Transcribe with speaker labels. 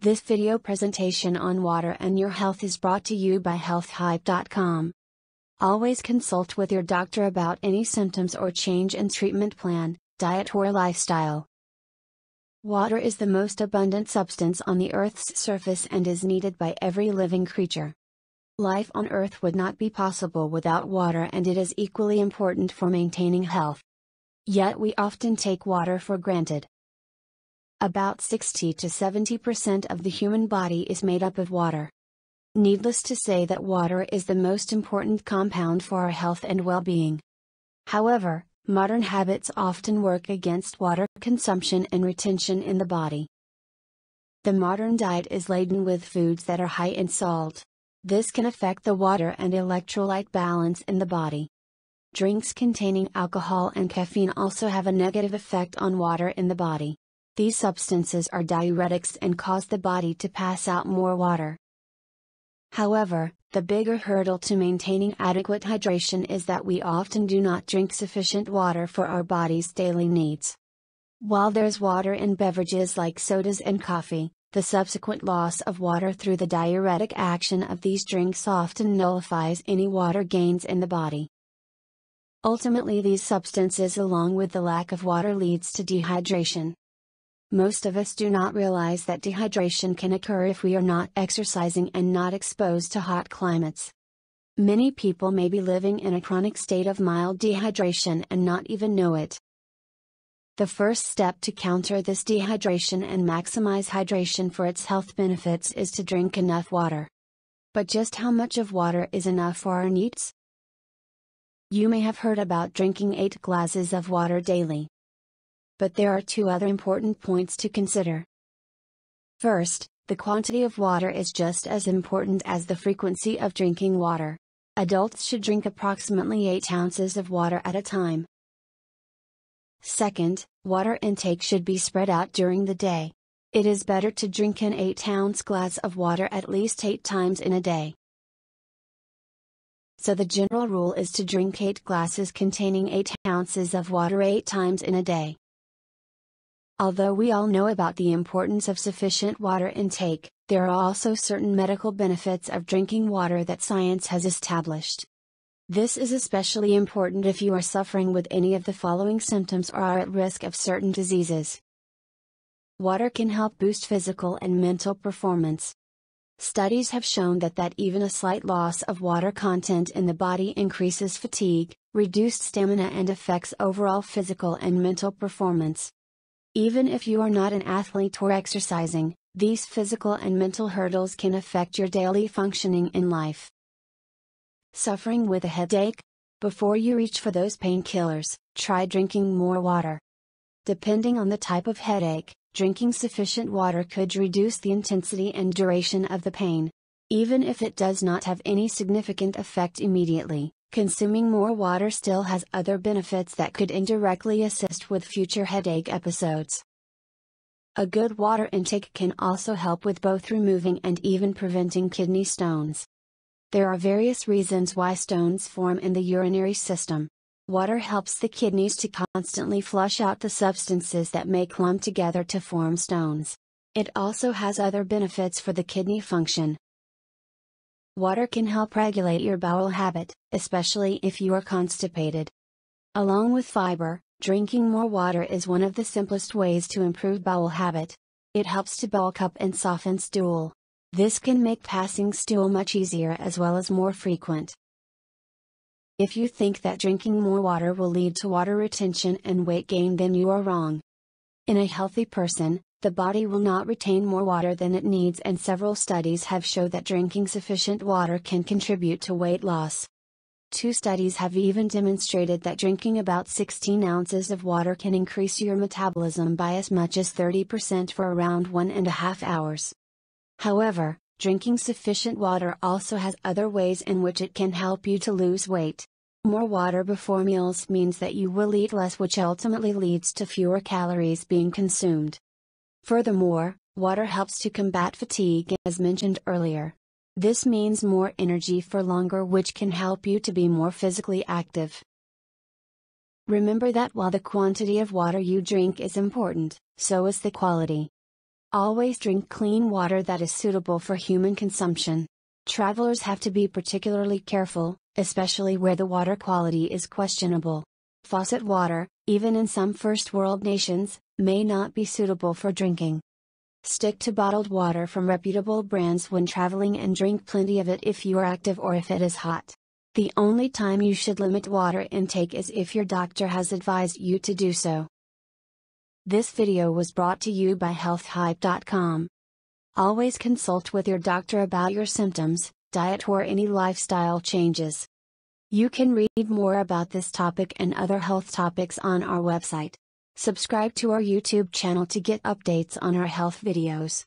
Speaker 1: This video presentation on water and your health is brought to you by healthhype.com. Always consult with your doctor about any symptoms or change in treatment plan, diet or lifestyle. Water is the most abundant substance on the Earth's surface and is needed by every living creature. Life on Earth would not be possible without water and it is equally important for maintaining health. Yet we often take water for granted. About 60 to 70% of the human body is made up of water. Needless to say that water is the most important compound for our health and well-being. However, modern habits often work against water consumption and retention in the body. The modern diet is laden with foods that are high in salt. This can affect the water and electrolyte balance in the body. Drinks containing alcohol and caffeine also have a negative effect on water in the body. These substances are diuretics and cause the body to pass out more water. However, the bigger hurdle to maintaining adequate hydration is that we often do not drink sufficient water for our body's daily needs. While there's water in beverages like sodas and coffee, the subsequent loss of water through the diuretic action of these drinks often nullifies any water gains in the body. Ultimately, these substances, along with the lack of water, leads to dehydration. Most of us do not realize that dehydration can occur if we are not exercising and not exposed to hot climates. Many people may be living in a chronic state of mild dehydration and not even know it. The first step to counter this dehydration and maximize hydration for its health benefits is to drink enough water. But just how much of water is enough for our needs? You may have heard about drinking 8 glasses of water daily but there are two other important points to consider. First, the quantity of water is just as important as the frequency of drinking water. Adults should drink approximately 8 ounces of water at a time. Second, water intake should be spread out during the day. It is better to drink an 8 ounce glass of water at least 8 times in a day. So the general rule is to drink 8 glasses containing 8 ounces of water 8 times in a day. Although we all know about the importance of sufficient water intake, there are also certain medical benefits of drinking water that science has established. This is especially important if you are suffering with any of the following symptoms or are at risk of certain diseases. Water can help boost physical and mental performance. Studies have shown that that even a slight loss of water content in the body increases fatigue, reduced stamina and affects overall physical and mental performance. Even if you are not an athlete or exercising, these physical and mental hurdles can affect your daily functioning in life. Suffering with a headache? Before you reach for those painkillers, try drinking more water. Depending on the type of headache, drinking sufficient water could reduce the intensity and duration of the pain. Even if it does not have any significant effect immediately, Consuming more water still has other benefits that could indirectly assist with future headache episodes. A good water intake can also help with both removing and even preventing kidney stones. There are various reasons why stones form in the urinary system. Water helps the kidneys to constantly flush out the substances that may clump together to form stones. It also has other benefits for the kidney function, Water can help regulate your bowel habit, especially if you are constipated. Along with fiber, drinking more water is one of the simplest ways to improve bowel habit. It helps to bulk up and soften stool. This can make passing stool much easier as well as more frequent. If you think that drinking more water will lead to water retention and weight gain, then you are wrong. In a healthy person, the body will not retain more water than it needs, and several studies have shown that drinking sufficient water can contribute to weight loss. Two studies have even demonstrated that drinking about 16 ounces of water can increase your metabolism by as much as 30% for around one and a half hours. However, drinking sufficient water also has other ways in which it can help you to lose weight. More water before meals means that you will eat less, which ultimately leads to fewer calories being consumed. Furthermore, water helps to combat fatigue as mentioned earlier. This means more energy for longer, which can help you to be more physically active. Remember that while the quantity of water you drink is important, so is the quality. Always drink clean water that is suitable for human consumption. Travelers have to be particularly careful, especially where the water quality is questionable. Faucet water, even in some first world nations, may not be suitable for drinking. Stick to bottled water from reputable brands when traveling and drink plenty of it if you are active or if it is hot. The only time you should limit water intake is if your doctor has advised you to do so. This video was brought to you by healthhype.com. Always consult with your doctor about your symptoms, diet, or any lifestyle changes. You can read more about this topic and other health topics on our website. Subscribe to our YouTube channel to get updates on our health videos.